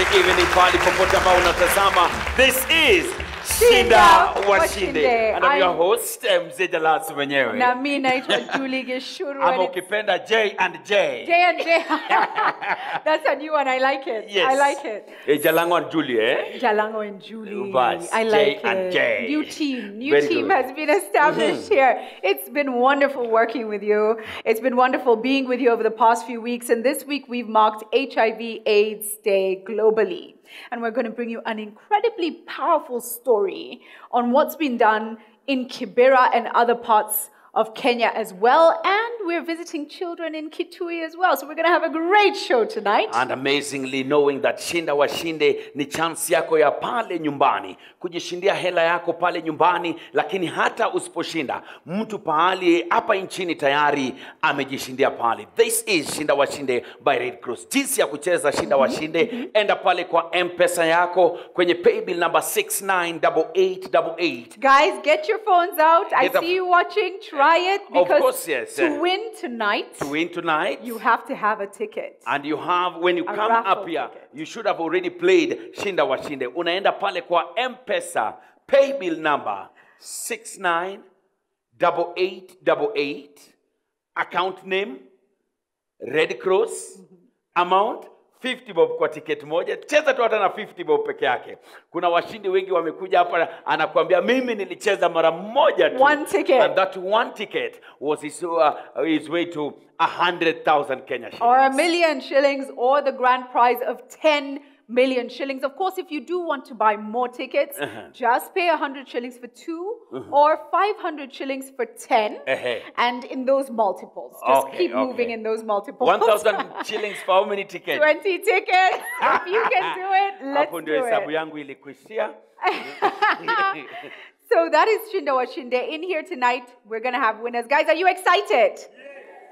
Sunday evening pali popote ambao unatazama. This is Shinda Washinde. And I'm your host, Mzee Jalasi mwenyewe. na mi naitwa Julie Gichuru Ama ukipenda J and J. J and J. That's a new one. I like it. Yes. I like it. Eh, Jalango and Julie, eh? Jalango and Julie. I J like and it. J. New team. New Very team good. has been established here. It's been wonderful working with you. It's been wonderful being with you over the past few weeks. And this week we've marked HIV AIDS Day globally. And we're going to bring you an incredibly powerful story on what's been done in Kibera and other parts of Kenya as well. And we're visiting children in Kitui as well. So we're going to have a great show tonight. And amazingly knowing that Shinda Washinde ni chance yako ya pale nyumbani kujishindia hela yako pale nyumbani, lakini hata usiposhinda, mtu pahali hapa nchini tayari amejishindia pale. This is Shinda Washinde by Red Cross. Jinsi ya kucheza Shinda mm-hmm, Washinde, mm-hmm. enda pale kwa M-Pesa yako kwenye paybill number 698888 Guys, get your phones out. I see you watching. Try it Of because course, yes. to win tonight, to win tonight. you have to have a ticket. And you have, when you A come up here, ticket. you should have already played Shinda Washinde. Unaenda pale kwa M-Pesa, paybill number 698888, account name, Red Cross, amount 50 bob kwa tiketi moja. Cheza tu hata na 50 bob peke yake. Kuna washindi wengi wamekuja hapa, anakuambia mimi nilicheza mara moja tu. One ticket. And that one ticket was his, uh, his way to 100,000 Kenya shillings. Or a million shillings, or the grand prize of 10 million shillings. Of course, if you do want to buy more tickets, just pay 100 shillings for 2 or 500 shillings for 10. Uh-huh. And in those multiples, just Okay, keep moving in those multiples. 1000 shillings for how many tickets? 20 tickets. if you can do it, let's do it. So that is Shinda Washinde. In here tonight, we're going to have winners. Guys, are you excited?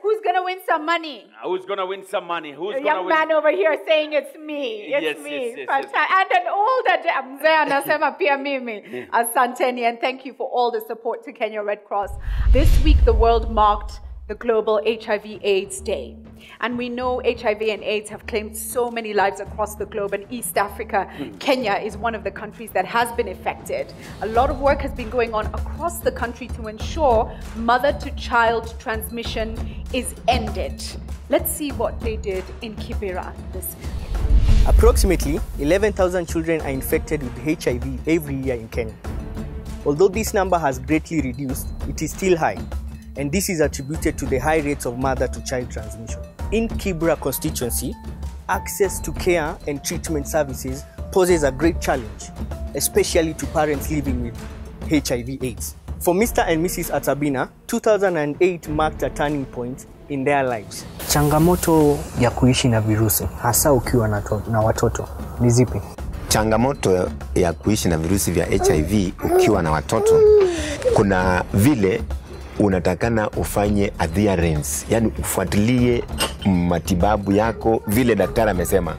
Who's going to win some money? Who's gonna win some money? Who's A young man over here saying it's me. It's Yes, me. yes, yes, yes. And an older mzee anasema pia mimi. Asanteni and thank you for all the support to Kenya Red Cross. This week the world marked the global HIV AIDS Day. And we know HIV and AIDS have claimed so many lives across the globe and East Africa. Hmm. Kenya is one of the countries that has been affected. A lot of work has been going on across the country to ensure mother to child transmission is ended. Let's see what they did in Kibera this week. Approximately 11,000 children are infected with HIV every year in Kenya. Although this number has greatly reduced, it is still high, and this is attributed to the high rates of mother to child transmission. In Kibra constituency, access to care and treatment services poses a great challenge, especially to parents living with HIV/AIDS. For Mr. and Mrs. Atabina, 2008 marked a turning point in their lives. Changamoto ya kuishi na virusi hasa ukiwa na, to, na watoto ni zipi? Changamoto ya kuishi na virusi vya HIV ukiwa na watoto, kuna vile unatakana ufanye adherence, yani ufuatilie matibabu yako vile daktari amesema.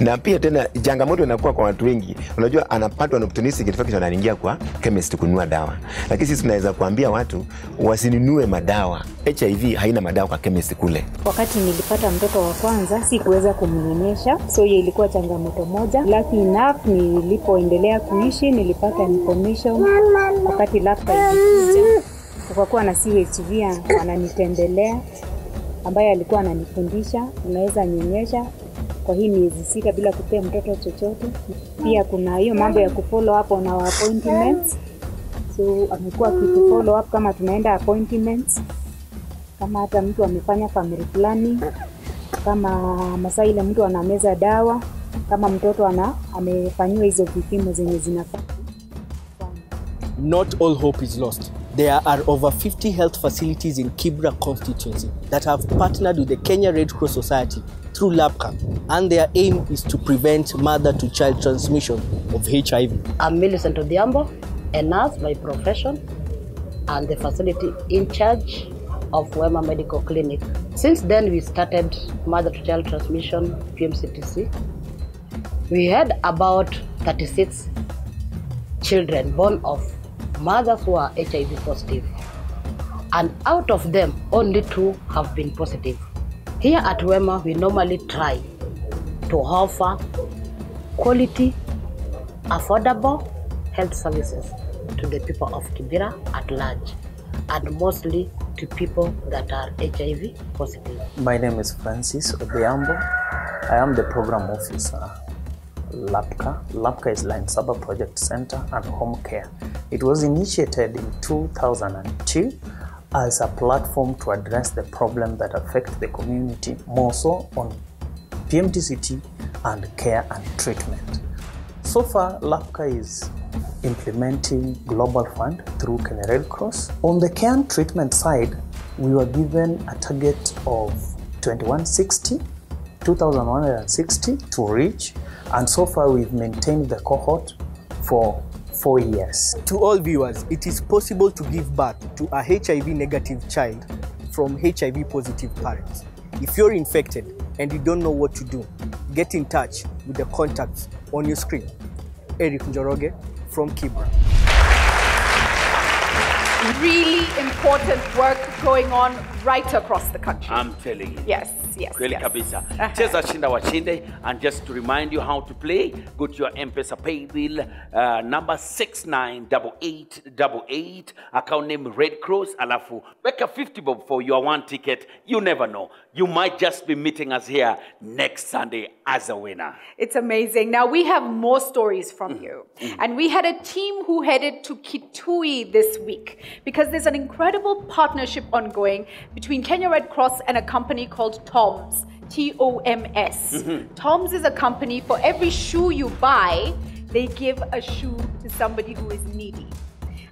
Na pia tena changamoto inakuwa kwa watu wengi, unajua anapatwa na opportunistic infection, anaingia kwa chemist kununua dawa, lakini sisi tunaweza kuambia watu wasinunue madawa. HIV haina madawa kwa chemist kule. Wakati nilipata mtoto wa kwanza sikuweza kumnyonyesha, so hiyo ilikuwa changamoto moja. Lucky enough, nilipoendelea kuishi nilipata information wakati laptop ilikuja, kukakuwa na CHV wananitembelea, ambaye alikuwa ananifundisha unaweza nyonyesha kwa hii miezi sita bila kupea mtoto chochote. Pia kuna hiyo mambo ya kufollow up on our appointments, so amekuwa kitu follow up kama tunaenda appointments kama hata mtu amefanya family planning, kama masaa ile mtu anameza dawa, kama mtoto ana amefanyiwa hizo vipimo zenye zinafaa. Not all hope is lost. There are over 50 health facilities in Kibra constituency that have partnered with the Kenya Red Cross Society through LAPCA, and their aim is to prevent mother to child transmission of HIV. I'm Millicent Odhiambo, a nurse by profession and the facility in charge of Wema Medical Clinic. Since then, we started mother to child transmission PMTCT. We had about 36 children born of mothers who are HIV positive, and out of them, only two have been positive. Here at Wema, we normally try to offer quality, affordable health services to the people of Kibera at large and mostly to people that are HIV positive. My name is Francis Odhiambo. I am the program officer, LAPCA. LAPCA is Line Saba Project Center and Home Care. It was initiated in 2002 as a platform to address the problem that affect the community more so on PMTCT and care and treatment. So far, LAPCA is implementing Global Fund through Kenya Red Cross. On the care and treatment side, we were given a target of 2160, 2160 to reach, and so far we've maintained the cohort for four years. To all viewers, it is possible to give birth to a HIV negative child from HIV positive parents. If you're infected and you don't know what to do, get in touch with the contacts on your screen. Eric Njoroge from Kibra. Really important work going on right across the country. I'm telling you. yes, yes. kweli yes. kabisa Aha. cheza shinda washinde and just to remind you how to play go to your mpesa pay bill uh, number 698888 account name red cross alafu weka 50 bob for your one ticket you never know you might just be meeting us here next sunday as a winner It's amazing. Now we have more stories from mm. you. Mm. And we had a team who headed to Kitui this week because there's an incredible partnership ongoing between Kenya Red Cross and a company called TOMS. T O M S. Mm-hmm. TOMS is a company for every shoe you buy, they give a shoe to somebody who is needy.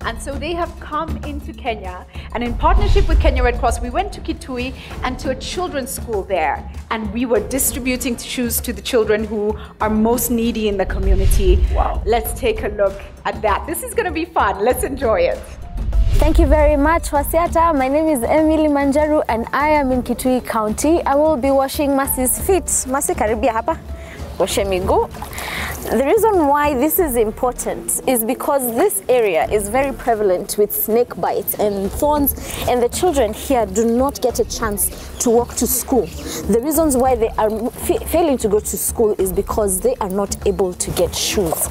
And so they have come into Kenya, and in partnership with Kenya Red Cross, we went to Kitui and to a children's school there, and we were distributing shoes to the children who are most needy in the community. Wow. Let's take a look at that. This is going to be fun. Let's enjoy it. Thank you very much, Wasiata. My name is Emily Manjaru and I am in Kitui County. I will be washing Masi's feet. Masi, karibia hapa. Oshe miguu. The reason why this is important is because this area is very prevalent with snake bites and thorns, and the children here do not get a chance to walk to school. The reasons why they are failing to go to school is because they are not able to get shoes.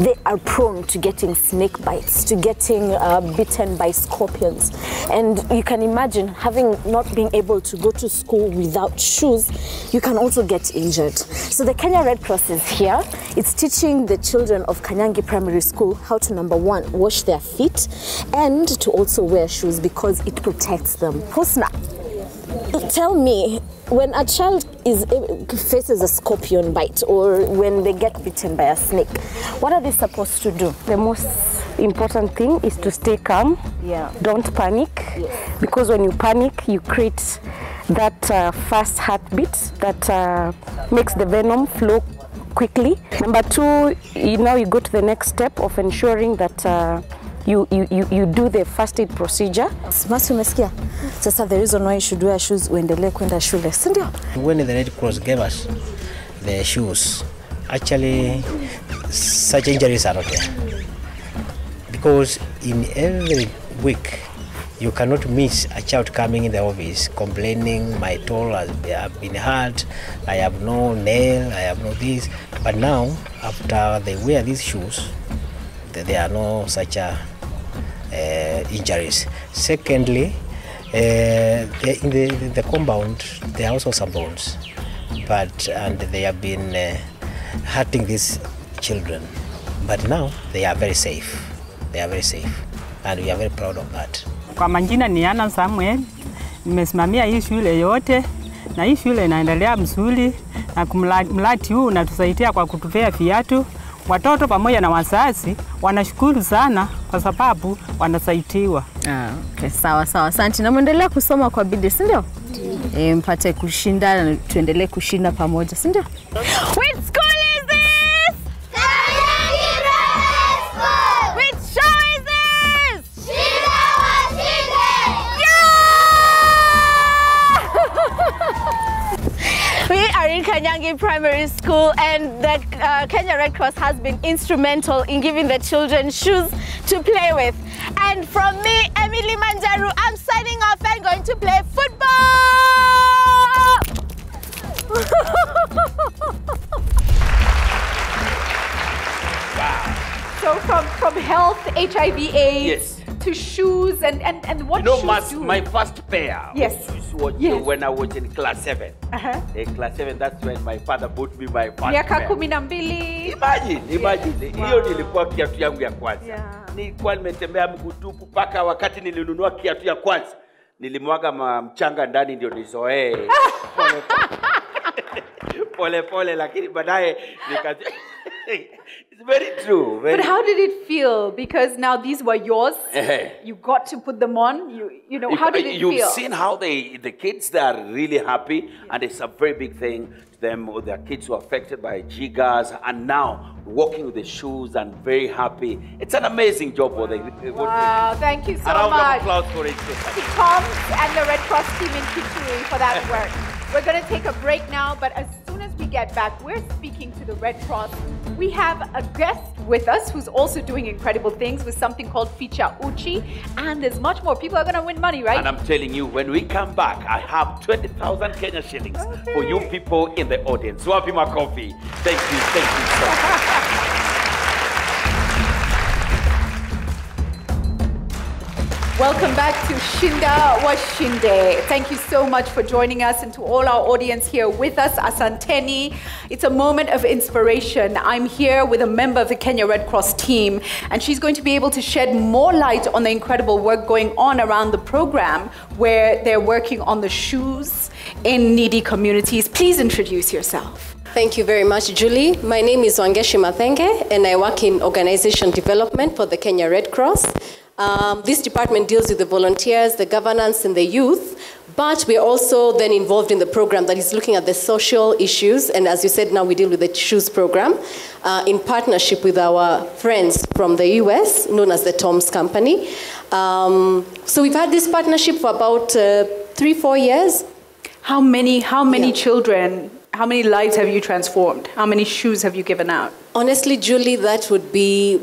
They are prone to getting snake bites, to getting uh, bitten by scorpions. And you can imagine having not being able to go to school without shoes, you can also get injured. So the Kenya Red Cross is here. It's teaching the children of Kanyangi Primary School how to number one, wash their feet and to also wear shoes because it protects them. Husna, tell me, when a child is faces a scorpion bite or when they get bitten by a snake, what are they supposed to do? The most important thing is to stay calm. Yeah. Don't panic. Because when you panic, you create that uh, fast heartbeat that uh, makes the venom flow quickly. Number two, you, now you go to the next step of ensuring that uh, you, you, you, do the first aid procedure. Masi umesikia? Sasa the reason why you should wear shoes uendelee kwenda shule, si ndio? when the Red Cross gave us the shoes, actually such injuries are not there. Because in every week, you cannot miss a child coming in the office complaining, my toe has been hurt, I have no nail, I have no this. But now, after they wear these shoes, th- there are no such uh, uh, injuries. Secondly, uh, the- in the, the compound, there are also some bones, but and they have been uh, hurting these children. But now they are very safe. They are very safe, and we are very proud of that. Kwa majina ni Ana Samuel, nimesimamia hii shule yote na hii shule inaendelea mzuri, na mradi huu unatusaidia kwa kutupea viatu. Watoto pamoja na wazazi wanashukuru sana kwa sababu wanasaidiwa. Ah, okay, sawa sawa, asante. Na mwendelea kusoma kwa bidii, si ndio? E, mpate kushinda tuendelee kushinda pamoja, si ndio? In Kanyangi Primary School, and the uh, Kenya Red Cross has been instrumental in giving the children shoes to play with. And from me, Emily Manjaru, I'm signing off and going to play football. So from, from health, HIV, AIDS, Yes. To shoes and, and, and what you know, shoes my, do? my first pair Yes. was Yes. when I was in class 7. Uh-huh. In class 7, that's when my father bought me my first miaka pair. kumi na mbili Imagine, imagine. Wow. Hiyo nilikuwa kiatu yangu ya kwanza. Yeah. Nilikuwa nimetembea mguu tupu mpaka wakati nilinunua kiatu ya kwanza. Nilimwaga mchanga ndani ndio nizoee. Pole pole pole, lakini baadaye nika It's very true. Very But how did it feel? Because now these were yours. You got to put them on. You, you know, how did it You've feel? seen how they, the kids they are really happy, and it's a very big thing to them. or Their kids who are affected by jiggers, and now walking with the shoes and very happy. It's an amazing job what they. Wow, thank you so a round much. of applause for it. to Tom and the Red Cross team in Kitui for that work. We're going to take a break now, but as soon get back, we're speaking to the Red Cross. We have a guest with us who's also doing incredible things with something called Ficha Uchi, and there's much more. People are going to win money, right? And I'm telling you, when we come back, I have 20,000 Kenya shillings for you people in the audience. Wapi coffee. Thank you, thank you so much. Welcome back to Shinda Washinde. Thank you so much for joining us and to all our audience here with us, Asanteni. It's a moment of inspiration. I'm here with a member of the Kenya Red Cross team, and she's going to be able to shed more light on the incredible work going on around the program where they're working on the shoes in needy communities. Please introduce yourself. Thank you very much, Julie. My name is Wangechi Mathenge, and I work in organization development for the Kenya Red Cross. Um, this department deals with the volunteers, the governance, and the youth, but we're also then involved in the program that is looking at the social issues. And as you said, now we deal with the Shoes program uh, in partnership with our friends from the US, known as the Toms Company. Um, so we've had this partnership for about uh, three, four years. How many, how many children, how many lives have you transformed? How many shoes have you given out? Honestly, Julie, that would be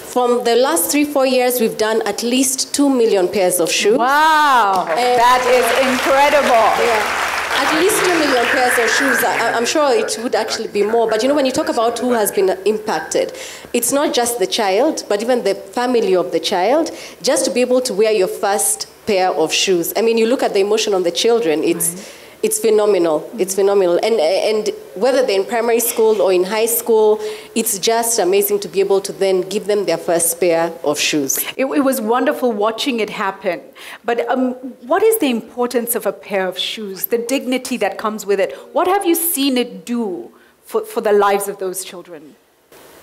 from the last three, four years, we've done at least two million pairs of shoes. Wow, that is incredible. Yeah. At least two million pairs of shoes. I, I'm sure it would actually be more. But you know, when you talk about who has been impacted, it's not just the child, but even the family of the child. Just to be able to wear your first pair of shoes. I mean, you look at the emotion on the children. It's it's phenomenal. It's phenomenal. And and whether they're in primary school or in high school, it's just amazing to be able to then give them their first pair of shoes. It, it was wonderful watching it happen. But um, what is the importance of a pair of shoes? The dignity that comes with it. What have you seen it do for, for the lives of those children?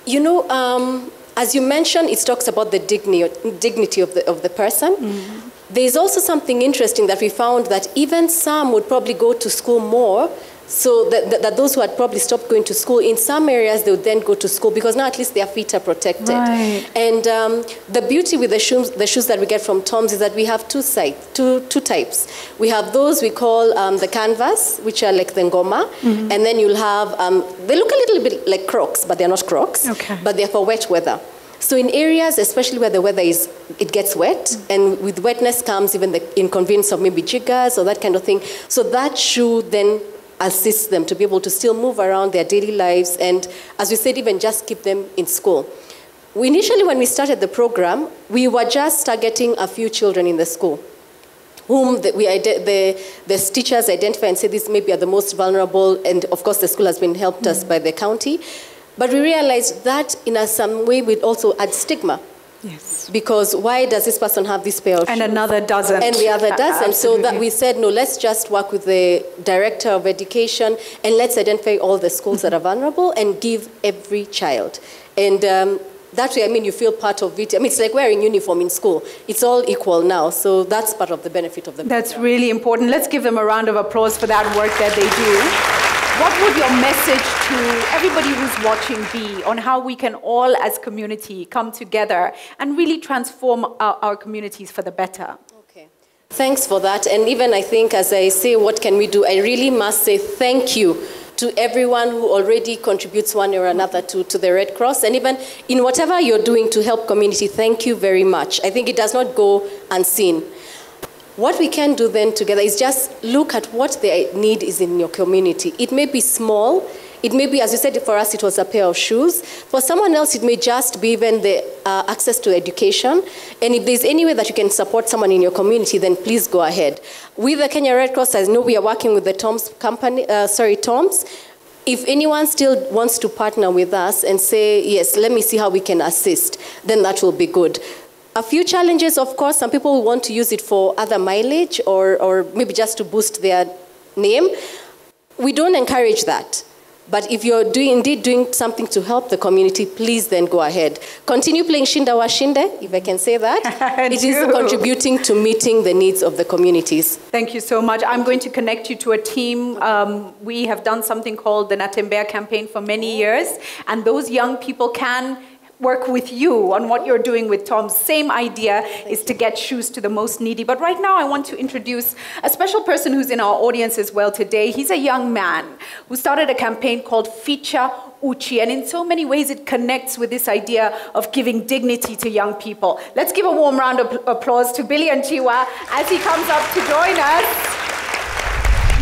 You know, um, as you mentioned, it talks about the dignity, dignity of, the, of the person. There's also something interesting that we found that even some would probably go to school more. So that, that, that those who had probably stopped going to school, in some areas they would then go to school because now at least their feet are protected. Right. And um, the beauty with the shoes, the shoes that we get from Tom's is that we have two, side, two, two types. We have those we call um, the canvas, which are like the ngoma, Mhm. and then you'll have, um, they look a little bit like crocs, but they're not crocs, Okay. but they're for wet weather. So in areas, especially where the weather is, it gets wet, and with wetness comes even the inconvenience of maybe jiggers or that kind of thing. So that shoe then assists them to be able to still move around their daily lives, and as we said, even just keep them in school. We initially, when we started the program, we were just targeting a few children in the school whom the, we the, the teachers identify and say these maybe are the most vulnerable, and of course the school has been helped us by the county. But we realized that in a, some way we'd also add stigma. Yes. Because why does this person have this pair of And shoes? another doesn't. And the other doesn't. So that we said, no, let's just work with the director of education and let's identify all the schools that are vulnerable and give every child. And um, that way, I mean, you feel part of it. I mean, it's like wearing uniform in school. It's all equal now. So that's part of the benefit of the That's really important. Let's give them a round of applause for that work that they do. What would your message to everybody who's watching be on how we can all, as community, come together and really transform our, our communities for the better? Okay. Thanks for that. And even I think as I say, what can we do? I really must say thank you to everyone who already contributes one or another to, to the Red Cross. And even in whatever you're doing to help community, thank you very much. I think it does not go unseen. What we can do then together is just look at what the need is in your community. It may be small. It may be, as you said, for us it was a pair of shoes. For someone else, it may just be even the uh, access to education. And if there's any way that you can support someone in your community, then please go ahead. With the Kenya Red Cross, I know we are working with the Tom's company, uh, sorry, Tom's. If anyone still wants to partner with us and say, yes, let me see how we can assist, then that will be good. A few challenges, of course, some people want to use it for other mileage or, or maybe just to boost their name. We don't encourage that. But if you're doing, indeed doing something to help the community, please then go ahead. Continue playing Shinda wa Shinde, if I can say that. it is contributing to meeting the needs of the communities. Thank you so much. I'm going to connect you to a team. Um, we have done something called the Natembea campaign for many years, and those young people can work with you on what you're doing with Tom. Same idea is to get shoes to the most needy. But right now, I want to introduce a special person who's in our audience as well today. He's a young man who started a campaign called Ficha Uchi, and in so many ways, it connects with this idea of giving dignity to young people. Let's give a warm round of applause to Billian Ojiwa as he comes up to join us.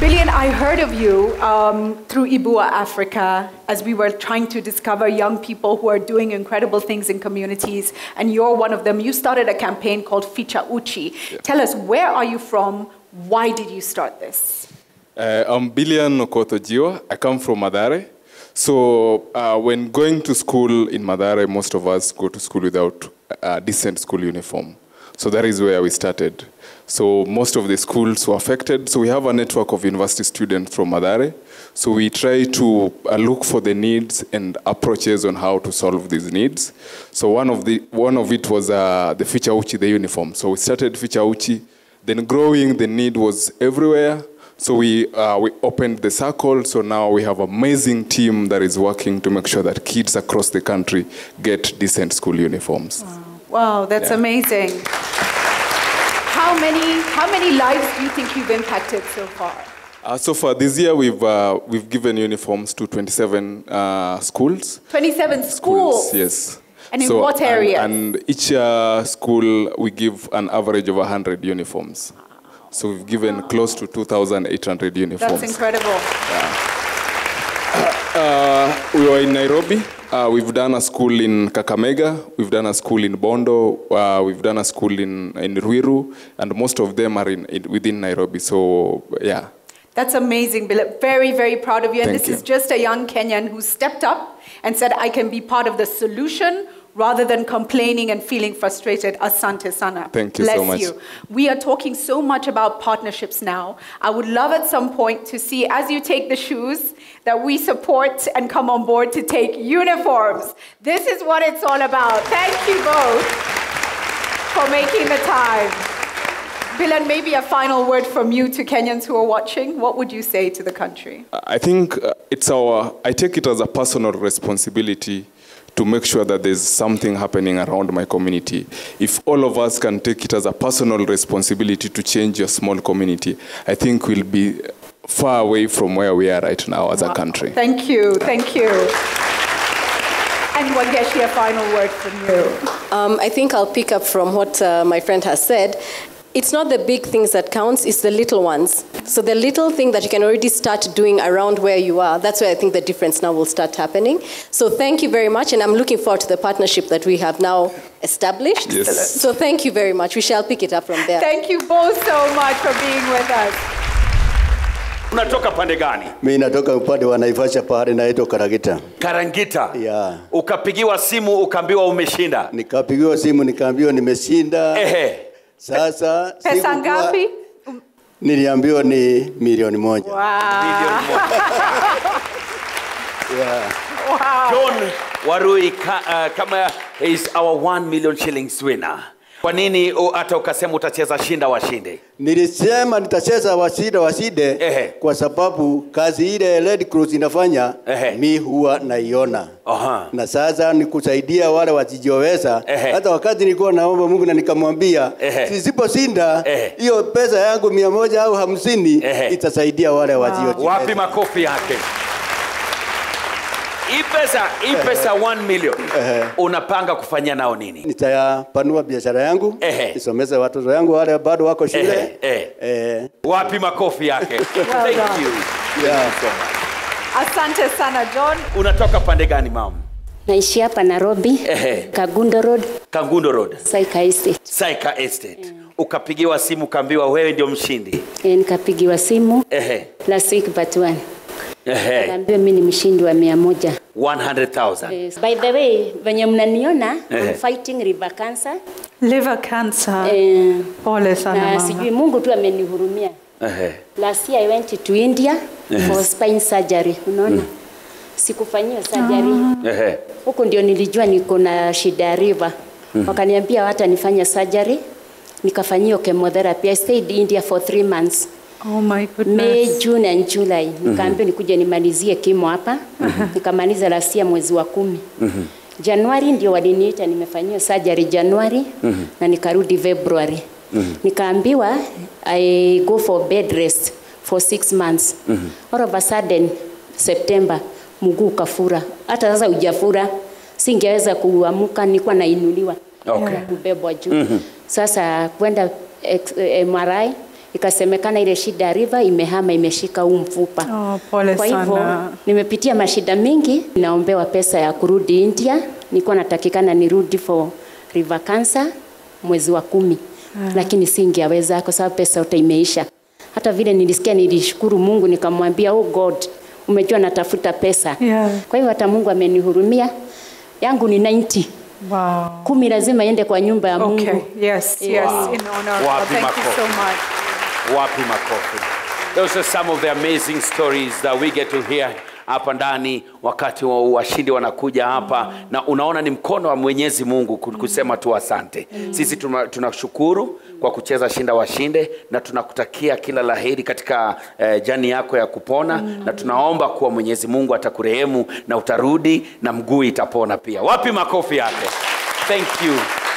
Billian, I heard of you um, through Ibua Africa as we were trying to discover young people who are doing incredible things in communities, and you're one of them. You started a campaign called Ficha Uchi. Tell us, where are you from? Why did you start this? Uh, I'm Billian Okoth Ojiwa. I come from Mathare. So uh, when going to school in Mathare, most of us go to school without a decent school uniform. So that is where we started. So most of the schools were affected. So we have a network of university students from Mathare. So we try to uh, look for the needs and approaches on how to solve these needs. So one of the one of it was uh, the Ficha Uchi, the uniform. So we started Ficha Uchi. Then growing, the need was everywhere. So we uh, we opened the circle. So now we have amazing team that is working to make sure that kids across the country get decent school uniforms. Wow, that's Yeah. amazing. How many, how many lives do you think you've impacted so far? Uh, so far this year, we've uh, we've given uniforms to 27 uh, schools. 27 schools. Yes. And in what areas? And, and each uh, school we give an average of 100 uniforms. So we've given close to 2,800 uniforms. That's incredible. Uh, we were in Nairobi. Uh, we've done a school in Kakamega. We've done a school in Bondo. Uh, we've done a school in, in Ruiru. And most of them are in, in, within Nairobi. So, yeah. That's amazing, Bill. Very, very proud of you. And Thank this you. is just a young Kenyan who stepped up and said, I can be part of the solution rather than complaining and feeling frustrated. Asante sana. Thank you Bless so much. you. We are talking so much about partnerships now. I would love at some point to see, as you take the shoes, that we support and come on board to take uniforms. This is what it's all about. Thank you both for making the time. Billian, maybe a final word from you to Kenyans who are watching. What would you say to the country? I think uh, it's our, I take it as a personal responsibility to make sure that there's something happening around my community. If all of us can take it as a personal responsibility to change your small community, I think we'll be far away from where we are right now as a country. Thank you, thank you. And Wangechi, a final word from you. Um, I think I'll pick up from what uh, my friend has said. It's not the big things that counts, it's the little ones. So the little thing that you can already start doing around where you are, that's where I think the difference now will start happening. So thank you very much, and I'm looking forward to the partnership that we have now established. Yes. So thank you very much. We shall pick it up from there. Thank you both so much for being with us. Unatoka pande gani? Mi natoka upande wa Naivasha, pahali naitwa Karagita. Karangita. Yeah. Ukapigiwa simu ukaambiwa umeshinda. Nikapigiwa simu nikaambiwa nimeshinda. Ehe. Sasa Pesa ngapi? niliambiwa ni milioni moja. Wow. Yeah. wow. John Warui ka, uh, kama is our 1 million shillings winner. Kwa nini hata ukasema utacheza shinda washinde? Nilisema nitacheza washinda washinde Ehe. kwa sababu kazi ile Red Cross inafanya mi huwa naiona. Aha. Na sasa ni kusaidia wale wasijioweza. Hata wakati nilikuwa naomba Mungu na nikamwambia sisiposhinda hiyo pesa yangu mia moja au hamsini itasaidia wale wasiojiweza. Wapi makofi yake? Hii pesa hii pesa 1 million. Unapanga kufanya nao nini? Nitapanua biashara yangu. Nisomeze watoto yangu wale bado wako shule. Eh. wapi makofi yake? Thank you. Yeah. Asante sana John. unatoka pande gani mam naishi hapa nairobi Ehe. kagundo road. Kagundo road. Saika estate. Saika estate. Ukapigiwa simu ukaambiwa wewe ndio mshindi. Eh, nikapigiwa simu. Ehe. Last week but one ehe. Kaambiwa mi ni mshindi wa mia moja. 100000 Yes. by the way venye mnaniona. I'm fighting liver cancer. Liver cancer. Eh, Pole sana na mama. sijui mungu tu amenihurumia. Ehe. Last year i went to india Ehe. for spine surgery unaona? Sikufanyiwa surgery. Ehe. Huku ndio nilijua niko na shida ya river Mm. wakaniambia hata nifanya surgery nikafanyiwa chemotherapy. I stayed india for three months Oh my goodness. May, June and July. Nikaambiwa nikuje nimalizie kimo hapa. Nikamaliza last year mwezi wa kumi. Januari ndio waliniita nimefanyiwa surgery Januari na nikarudi February. Nikaambiwa I go for bed rest for six months. All of a sudden September mguu ukafura. Hata sasa ujafura singeweza kuamuka nilikuwa nainuliwa. Okay. kubebwa juu Mhm. sasa kwenda MRI ikasemekana ile shida ya river imehama imeshika huu mfupa Oh, pole kwa hivyo nimepitia mashida mingi naombewa pesa ya kurudi India nilikuwa natakikana nirudi for river cancer mwezi wa kumi Ah. lakini singeweza kwa sababu pesa yote imeisha hata vile nilisikia nilishukuru Mungu nikamwambia oh God umejua natafuta pesa Yeah. kwa hivyo hata Mungu amenihurumia yangu ni 90 Wow. kumi lazima iende kwa nyumba ya Mungu Okay. Yes, yes. Wow. In honor. Wow. Well, Thank you so much. Wapi makofi those are some of the amazing stories that we get to hear hapa ndani wakati wa washindi wanakuja hapa mm. na unaona ni mkono wa mwenyezi mungu kusema tu asante mm. sisi tunashukuru tuna- kwa kucheza shinda washinde na tunakutakia kila la heri katika eh, jani yako ya kupona mm. na tunaomba kuwa mwenyezi mungu atakurehemu na utarudi na mguu itapona pia wapi makofi yake thank you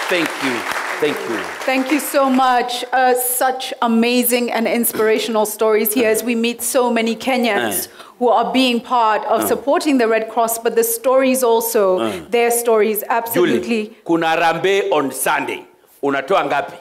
thank you thank you Thank you so much. Uh, such amazing and inspirational stories here as we meet so many Kenyans Uh. who are being part of Uh. supporting the Red Cross, but the stories also, Uh. their stories, absolutely. Julie, kuna rambe on Sunday. Unatoa ngapi?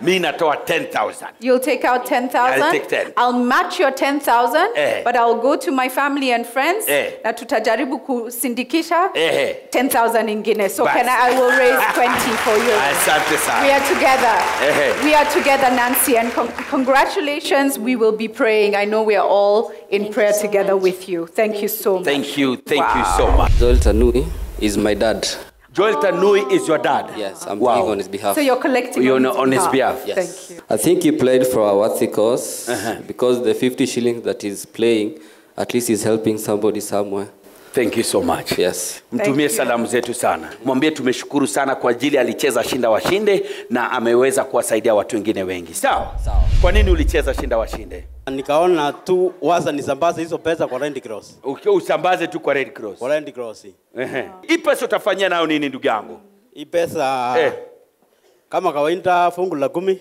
Mi natoa 10,000. You'll take out 10,000. I'll take 10. I'll match your 10,000, Eh. but I'll go to my family and friends Eh. na tutajaribu kusindikisha eh. 10,000 ingine. So Bas. can I, I will raise 20 for you. Asante sana. We are together. eh. We are together, Nancy, and con- congratulations. We will be praying. I know we are all in thank prayer so together much. with you. Thank thank you so much. Thank you, thank wow. you so much. Joel Tanui is my dad. Joel Tanui is your dad? Yes, I'm Wow. praying on his behalf. So you're collecting You're on, on- on his behalf. Yes. Thank you. I think he played for a worthy cause because the 50 shillings that he's playing, at least he's helping somebody somewhere. Thank you so much. Yes. Mtumie salamu zetu sana, mwambie tumeshukuru sana kwa ajili alicheza shinda washinde na ameweza kuwasaidia watu wengine wengi. Sawa sawa. Kwa nini ulicheza shinda washinde? nikaona tu waza nisambaze hizo pesa kwa Red Cross. Okay, Usambaze tu kwa Red Cross. Kwa Red Cross. Ehe. Hii pesa utafanyia nayo nini ndugu yangu? Hii pesa Eh. kama kawaida fungu la kumi.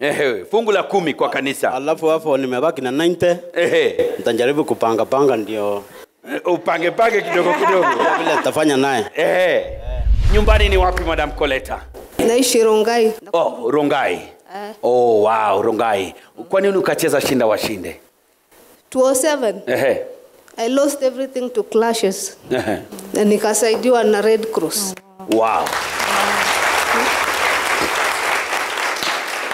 Ehe, fungu la kumi kwa kanisa. Alafu hapo nimebaki na 90. Ehe. Nitajaribu kupanga panga ndio upange pange kidogo kidogo. vile tutafanya naye. eh. Nyumbani ni wapi Madam Koleta? Naishi Rongai. Oh, Rongai. Oh, wow, Rongai. Kwa nini ukacheza shinda washinde? 207. Ehe. I lost everything to clashes. Ehe. Na nikasaidiwa na Red Cross. Wow.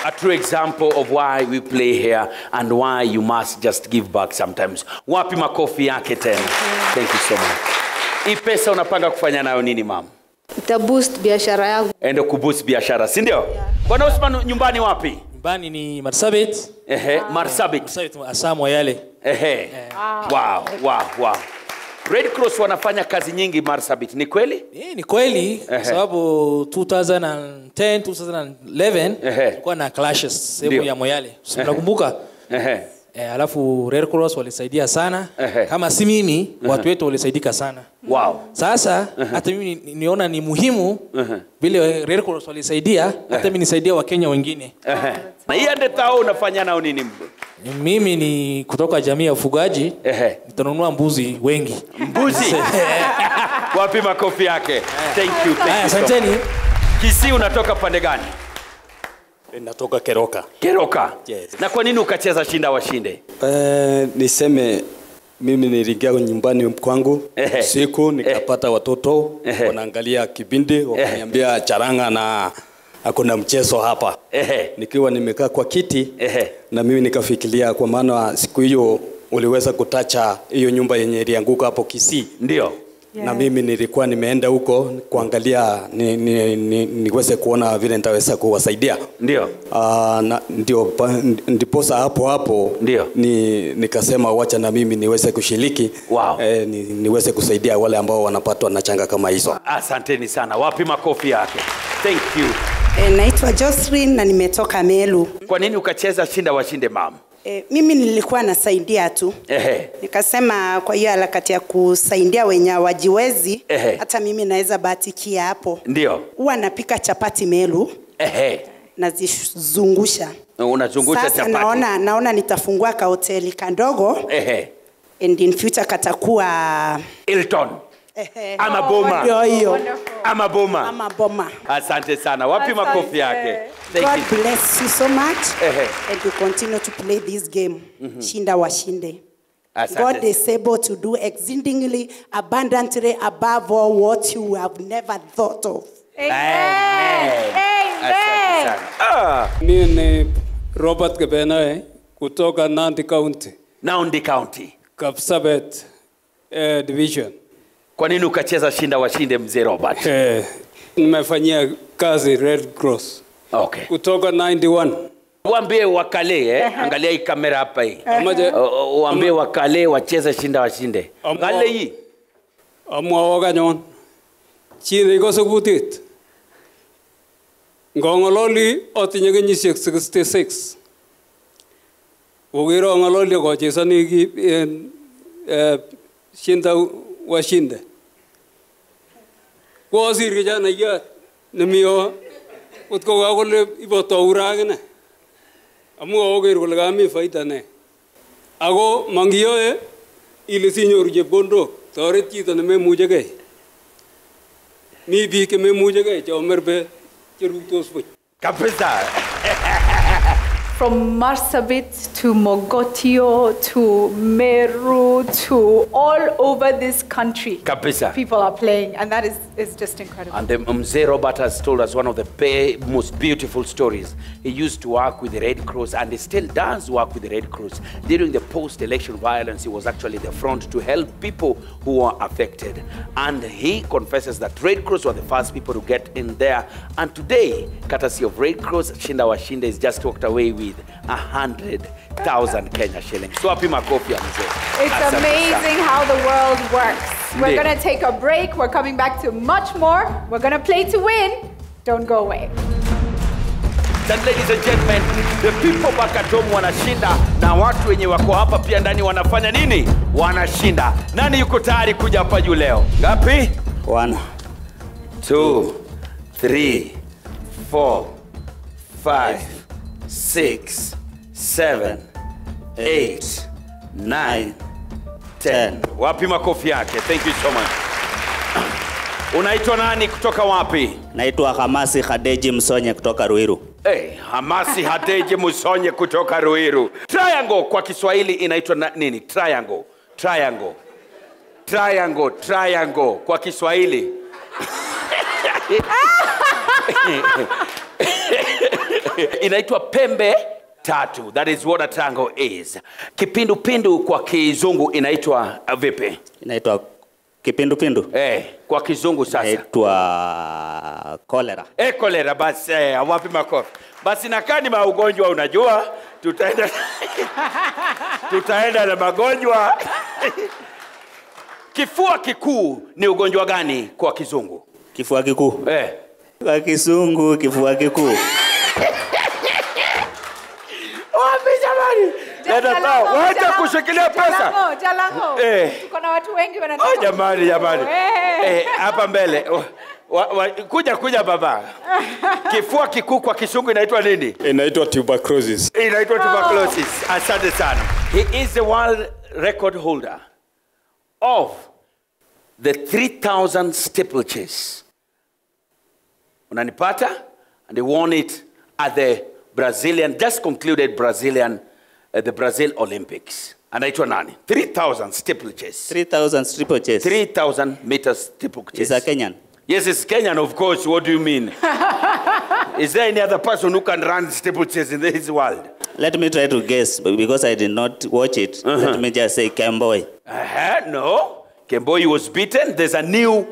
A true example of why we play here and why you must just give back sometimes. Wapi makofi yake tena? Thank you so much. Hii pesa unapanga kufanya nayo nini mama? Ita boost biashara yangu. Ende kuboost biashara, si ndio? Bwana Usman nyumbani wapi? Nyumbani ni Marsabit. Ehe, Marsabit. Marsabit Asamo yale. Ehe. Wow, wow, wow. Red Cross wanafanya kazi nyingi Marsabit, ni kweli? Eh, ni kweli kwa sababu 2010 2011 tulikuwa na clashes sehemu ya Moyale. Mnakumbuka? Ehe. Eh, alafu Red Cross walisaidia sana. Kama si mimi, watu wetu walisaidika sana. Wow. Sasa hata mimi ni- niona ni muhimu vile Red Cross walisaidia, hata mimi nisaidia Wakenya wengine. Ehe. Na hii ande tao unafanya nao nini? mimi ni kutoka jamii ya ufugaji nitanunua mbuzi wengi mbuzi wapi makofi yake thank you, thank Haya, you so asanteni. kisi unatoka pande gani? Natoka Keroka. Keroka. Yes. Na kwa nini ukacheza shinda washinde? Eh, niseme mimi niliingia nyumbani kwangu siku nikapata watoto wanaangalia kipindi wakaniambia charanga na hakuna mchezo hapa. Nikiwa nimekaa kwa kiti na mimi nikafikiria kwa maana siku hiyo uliweza kutacha hiyo nyumba yenye ilianguka hapo Kisii. Ndio na mimi nilikuwa nimeenda huko kuangalia ni, ni, ni, niweze kuona vile nitaweza kuwasaidia ndio uh, ndio ndiposa hapo hapo ndio ni, nikasema wacha na mimi niweze kushiriki wow. eh, ni, niweze kusaidia wale ambao wanapatwa na changa kama hizo Asanteni sana. Wapi makofi yake? Thank you. E, naitwa Jocelyn na nimetoka Melu Kwa nini ukacheza shinda washinde mam? E, mimi nilikuwa nasaidia tu Ehe. nikasema kwa hiyo harakati ya kusaidia wenye wajiwezi Ehe. hata mimi naweza bahatikia hapo Ndio. huwa napika chapati melu Ehe. nazizungusha Unazungusha sasa chapati. naona, naona nitafungua kahoteli kandogo Ehe. and in future katakuwa Hilton. Ama boma. Ndio hiyo Ama boma. ama boma Asante sana. Wapi makofi yake? Thank God you. bless you so much Ehe. and you continue to play this game Mhm. shinda washinde Asante. God is able to do exceedingly abundantly above all what you have never thought of. Amen. Asante sana. Ah. Mimi ni Robert Gebenoe kutoka Nandi County. Nandi County. Kapsabet eh, division. Kwa nini ukacheza shinda washinde mzee Robert? Eh, nimefanyia kazi Red Cross. Okay. Kutoka 91. Waambie wakale eh? Angalia hii kamera hapa hii. Waambie wakale wacheze shinda washinde. Ngale hii. Amwawo kanyon. Chile ikose kutit. Ngong'ololi otinye kenyisiek 66. Koker ngololi akochesoni ki en eh, shinda washinde. Kwasir kijanayat nemi yo kot ko kakole ibotou ra akine. Amu kakoker kole kami faida ne. Ako mangiyoe ile sinyoru chepkondok toret chito nememuchegei. Mi biik chememuchegei chomerbe cheruktos buch. Kabisa. From Marsabit to Mogotio to Meru to all over this country. Kabisa. People are playing, and that is, is just incredible. And the Mzee Robert has told us one of the be- most beautiful stories. He used to work with the Red Cross and he still does work with the Red Cross. During the post election violence, he was actually the front to help people who were affected. And he confesses that Red Cross were the first people to get in there. And today, courtesy of Red Cross, Shinda Washinde is just walked away with a hundred thousand Kenya shillings. So happy makofi ya mzee. It's amazing how the world works. We're going to take a break. We're coming back to much more. We're going to play to win. Don't go away. And ladies and gentlemen, the people back at home wanashinda na watu wenye wako hapa pia ndani wanafanya nini? Wanashinda. Nani yuko tayari kuja hapa juu leo? Ngapi? One. Two, three, four, five, six, seven, eight, nine, ten. Wapi makofi yake? Thank you so much. Unaitwa nani kutoka wapi? Naitwa Hamasi Hadeji Msonye kutoka Ruiru. Hey, Hamasi Hadeji Msonye kutoka Ruiru. Triangle kwa Kiswahili inaitwa na- nini? Triangle. Triangle. Triangle, triangle kwa Kiswahili. inaitwa pembe tatu. That is what a triangle is. Kipindupindu kwa kizungu inaitwa vipi? Inaitwa kipindupindu. Eh, kwa kizungu sasa. Inaitwa cholera. Eh, kolera basi eh, wapi makofi. Basi nakaa ni maugonjwa unajua, tutaenda tutaenda na magonjwa. Kifua kikuu ni ugonjwa gani kwa kizungu? Kifua kikuu. Eh. Kwa kizungu kifua kikuu. Wapi jamani? Leta tao, wacha kushikilia pesa. Jalango, Jalango. Eh. Tuko na watu wengi wanataka. Oh, jamani jamani. Eh. Eh, hapa mbele. Oh, wa, wa, kuja kuja baba kifua kikuu kwa kizungu inaitwa nini Inaitwa tuberculosis. inaitwa tuberculosis asante sana he is the world record holder of the 3000 steeplechase unanipata and he won it at the brazilian just concluded brazilian uh, the brazil olympics And anaitwa nani 3000 steeplechase 3000 steeplechase 3000 meters steeplechase is a Kenyan. yes it's kenyan of course what do you mean is there any other person who can run steeplechase in this world Let me try to guess but because I did not watch it. Let me just say Kemboi. Uh-huh, no. Kemboi was beaten. There's a new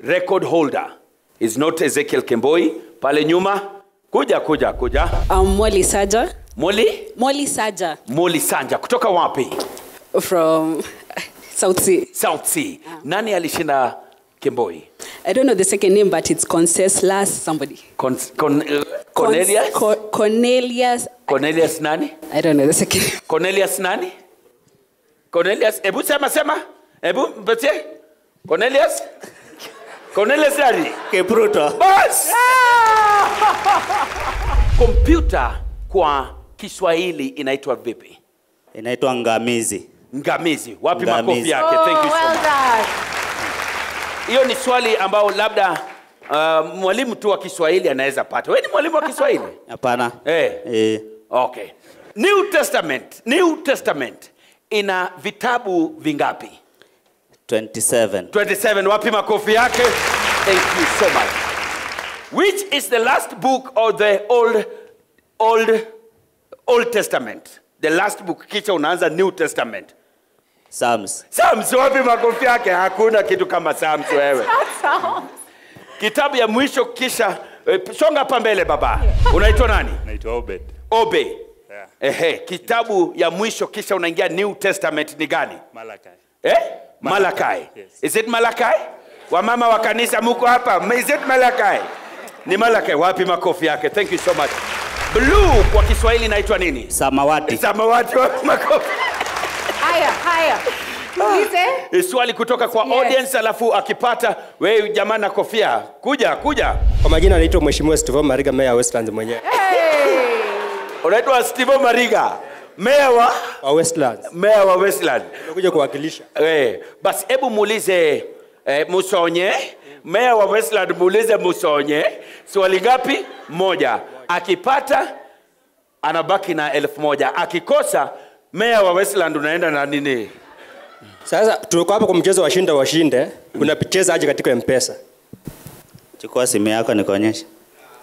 record holder. It's not Ezekiel Kemboi. Pale nyuma. Kuja, kuja, kuja. Um, Molly Saja. Molly? Molly Saja Molly Sanja. Kutoka wapi? from South Sea. South Sea. Nani alishinda Kemboi? I don't know the second name, but it's Conceslas somebody. Con, con, uh, Cornelius? Con- Co- Cornelius. Cornelius nani? I don't know the second name. Cornelius nani? Cornelius, ebu sema sema. Ebu mpetie. Cornelius? Cornelius nani? Kipruto. Bas! Kompyuta kwa Kiswahili inaitwa vipi? Inaitwa ngamizi. Ngamizi. Wapi Ngamizi. makofi yake? Thank you so well much. done. Hiyo ni swali ambao labda uh, mwalimu tu wa Kiswahili anaweza pata. Wewe ni mwalimu wa Kiswahili? Hapana. Eh. Eh. Okay. New Testament, New Testament ina vitabu vingapi? 27. 27. Wapi makofi yake? Thank you so much. Which is the last book of the Old Old Old Testament? The last book kisha unaanza New Testament. Psalms. Psalms, wapi makofi yake? Hakuna kitu kama Psalms wewe. Kitabu ya mwisho kisha eh, songa hapa mbele baba. Unaitwa nani? Naitwa Obed. Obe. Ehe, kitabu ya mwisho kisha unaingia New Testament ni gani? Malakai. Eh? Malakai. Is it Malakai? Wamama wa kanisa muko hapa. Is it Malakai? Ni Malakai. Wapi makofi yake? Thank you so much. Blue kwa Kiswahili inaitwa nini? Samawati. Samawati. Wapi makofi? Haya, haya. Tuulize. Swali kutoka kwa Yes. audience alafu akipata wewe jamaa na kofia. Kuja, kuja. Kwa majina anaitwa Mheshimiwa Steve Mariga, meya wa Westlands mwenyewe. Unaitwa Steve Mariga. Meya wa Wa Westlands. Meya wa Westland. Nakuja kuwakilisha. Eh, basi hebu muulize eh, Musonye, meya wa Westland, muulize Musonye swali ngapi? Moja. Akipata anabaki na elfu moja. Akikosa meya wa Westland unaenda na nini? Sasa tuko hapa kwa mchezo wa shinda washinde. Unacheza aje katika M-Pesa? Chukua simu yako nikuonyeshe.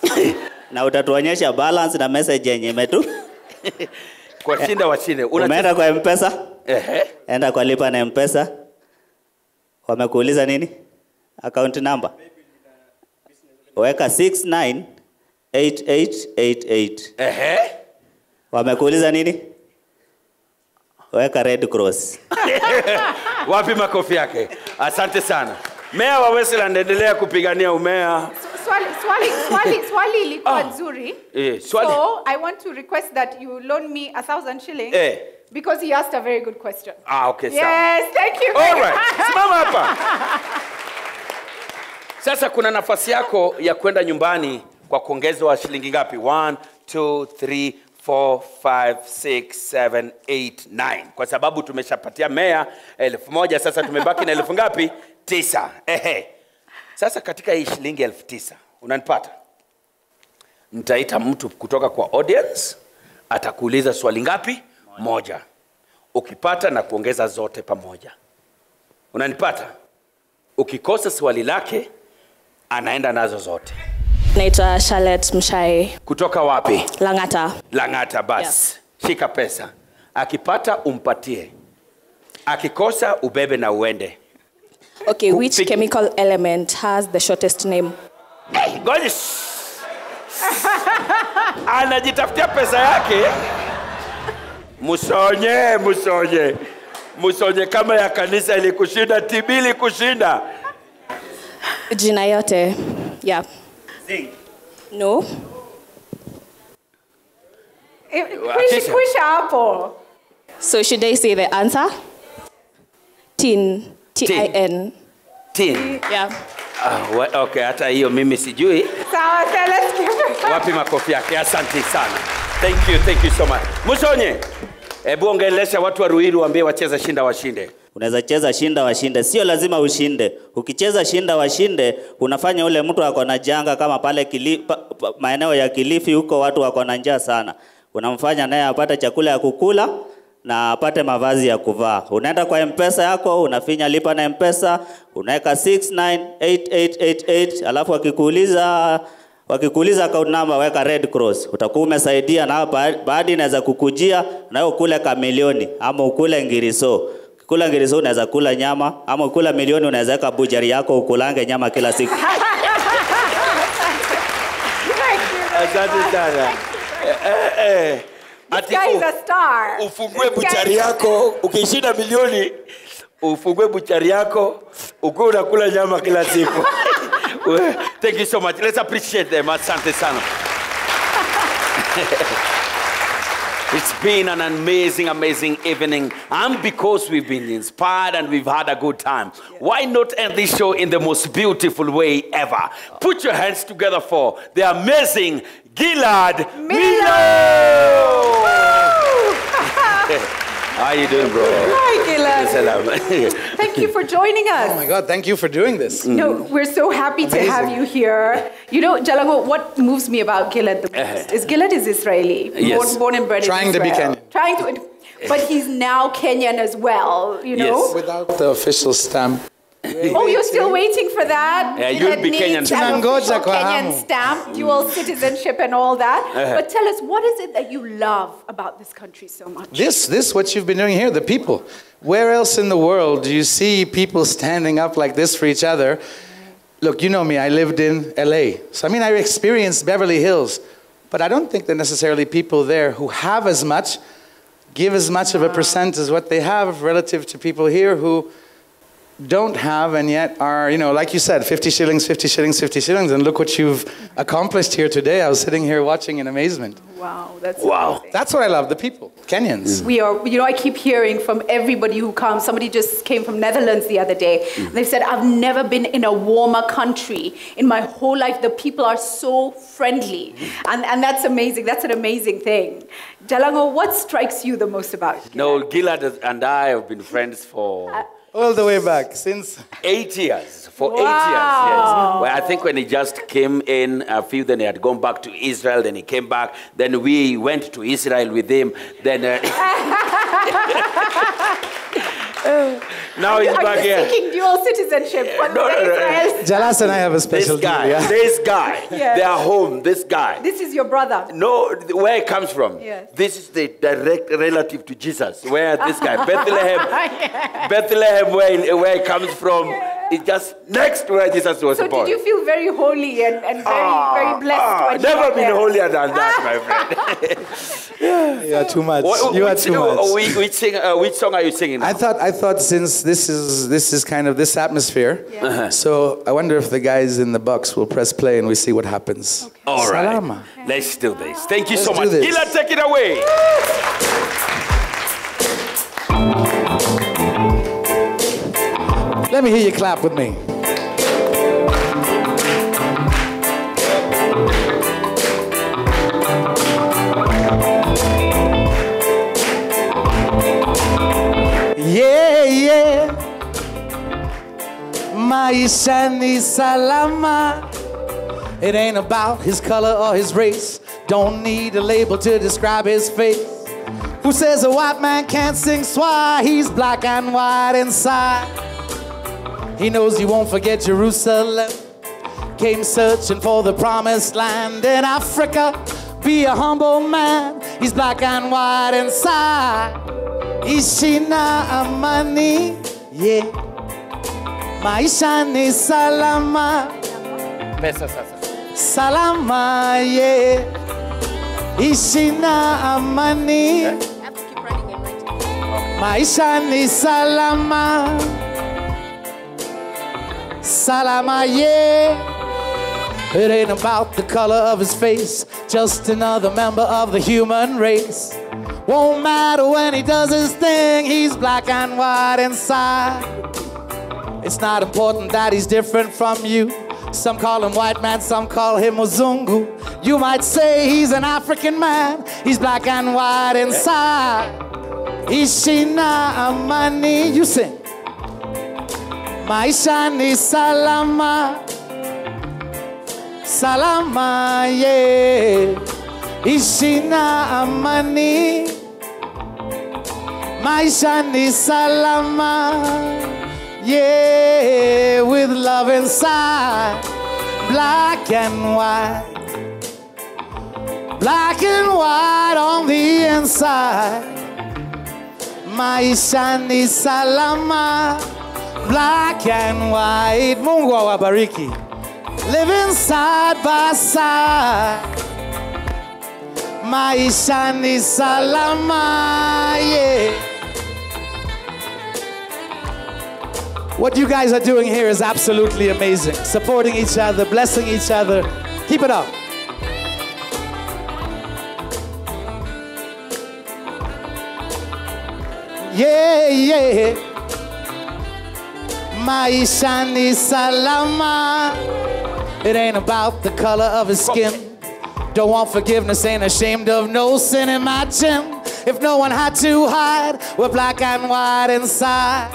na utatuonyesha balance na message yenye imetu. Kwa shinda washinde. chini. Umeenda kwa M-Pesa? Ehe. Enda kwa lipa na M-Pesa. Wamekuuliza nini? Account number. Weka 698888. Ehe. Wamekuuliza nini? Weka Red Cross. Wapi makofi yake? Asante sana. Meya wa Westland, endelea kupigania umea. Swali, swali, swali, swali ilikuwa nzuri. Eh, swali. So I want to request that you loan me a thousand shillings Eh. because he asked a very good question. Ah, okay, sawa. Yes, thank you. All right. Simama hapa. Sasa kuna nafasi yako ya kwenda nyumbani kwa kuongezwa shilingi ngapi? 1 2 3 4 5 6 7 8 9 kwa sababu tumeshapatia meya elfu moja sasa tumebaki na elfu ngapi? Tisa. Ehe. Sasa katika hii shilingi elfu tisa unanipata? Nitaita mtu kutoka kwa audience, atakuuliza swali ngapi? Moja. Ukipata na kuongeza zote pamoja. Unanipata? Ukikosa swali lake, anaenda nazo zote. Naitwa Charlotte Mshai Kutoka wapi? Lang'ata. Lang'ata. Basi shika pesa, akipata umpatie, akikosa ubebe na uende. Okay, which chemical element has the shortest name? Ngoja. shh. Anajitafutia pesa yake. Musonye, musonye, musonye, kama ya kanisa ilikushinda, TB ilikushinda. Jina yote. Yeah. Zing. No. Eh, kwisha hapo. So should I say the answer? Tin. T I N. Tin. Yeah. Uh, okay, hata hiyo mimi sijui. Sawa, so let's give her. Wapi makofi yake? Asante sana. Thank you, thank you so much. Musonye, hebu ongelesha watu wa Ruiru waambie wacheza shinda washinde. Unaweza cheza shinda washinde, sio lazima ushinde. Ukicheza shinda washinde, unafanya ule mtu ako na janga kama pale kili, pa, pa, maeneo ya Kilifi huko watu wako na njaa sana, unamfanya naye apate chakula ya kukula na apate mavazi ya kuvaa. Unaenda kwa mpesa yako, unafinya lipa na mpesa, unaweka 698888 alafu wakikuuliza wakikuuliza account number weka Red Cross, utakuwa umesaidia na ba- baada inaweza kukujia na ukule kamilioni ama ukule ngiriso. Kula ngiriso unaweza kula nyama ama ukula milioni unaweza weka bujari yako ukulange nyama kila siku. Asante sana. Eh, eh, eh. Ufungue buchari yako ukishinda milioni ufungue buchari yako ukuwe unakula nyama kila siku. Thank you so much. Let's appreciate them. Asante sana It's been an amazing, amazing evening. And because we've been inspired and we've had a good time, why not end this show in the most beautiful way ever? Put your hands together for the amazing Gilad Milo! How are you doing, bro? Hi, Gilad. Salam. Thank you for joining us. Oh my God, thank you for doing this. No, we're so happy to have you here. You know, Jalango, what moves me about Gilad the uh-huh. most is Gilad is Israeli, Yes. born, born and bred Trying in to be Kenyan. Trying to, but he's now Kenyan as well. You know. yes. Without the official stamp. Oh, you're still waiting for that? Yeah, you'll be Kenyan an. Tunangoja official kwa Kenyan stamp, dual citizenship, and all that. Uh-huh. But tell us, what is it that you love about this country so much? This, this, what you've been doing here, the people. Where else in the world do you see people standing up like this for each other? Look, you know me, I lived in LA. So, I mean, I experienced Beverly Hills, but I don't think that necessarily people there who have as much give as much of a percent as what they have relative to people here who don't have and yet are, you know, like you said, 50 shillings, 50 shillings, 50 shillings. And look what you've accomplished here today. I was sitting here watching in amazement. Wow, that's Wow. That's what I love, the people, Kenyans. We are, you know, I keep hearing from everybody who comes. Somebody just came from Netherlands the other day. Mm. They said, I've never been in a warmer country in my whole life. The people are so friendly. Mm. And, and that's amazing. That's an amazing thing. Jalango, what strikes you the most about it? No, Gilad and I have been friends for uh, All the way back, since eight years. For eight years, yes. Well, I think when he just came in, a few, then he had gone back to Israel, then he came back, then we went to Israel with him, then. Uh, now he's Are back you here. seeking dual citizenship? What No, no, no. Israel- Jalas and I have a special This guy, deal, yeah? this guy, Yeah. they are home, this guy. This is your brother. No, where it comes from. Yes. This is the direct relative to Jesus. Where this guy, Bethlehem, Bethlehem, where, where it comes from, it's just next to where Jesus was So born. did you feel very holy and, and very, very blessed Ah, when never been there? holier than that, my friend. You are too much. What- you are which, too uh, much. Which, which, sing, uh, which song are you singing now? I thought, I thought since this is, this is kind of this atmosphere, Uh-huh. so I wonder if the guys in the box will press play and we see what happens. All right. Salama. Let's do this. Thank you Let's so much. Gila, take it away. Let me hear you clap with me. Yeah, yeah. Maisha ni salama. It ain't about his color or his race. Don't need a label to describe his face. Who says a white man can't sing swa? He's black and white inside. He knows you won't forget Jerusalem. Came searching for the promised land in Africa. Be a humble man. He's black and white inside. Ishina amani, yeah. Maisha ni salama, sasa. salama, yeah. Ishina amani. Maisha ni salama. Salama, yeah. It ain't about the color of his face, just another member of the human race. Won't matter when he does his thing, he's black and white inside. It's not important that he's different from you. Some call him white man, some call him Muzungu. You might say he's an African man. He's black and white inside. Ishina amani, you sing. Maisha ni salama, salama, yeah. Ishina amani, maisha ni salama, yeah. With love inside, black and white, black and white on the inside. Maisha ni salama, black and white. Mungu awabariki. Living side by side. Maisha ni salama, yeah. What you guys are doing here is absolutely amazing. Supporting each other, blessing each other. Keep it up. Yeah, yeah. Maisha salama. It ain't about the color of his skin. Don't want forgiveness, ain't ashamed of no sin in my gym. If no one had to hide, we're black and white inside.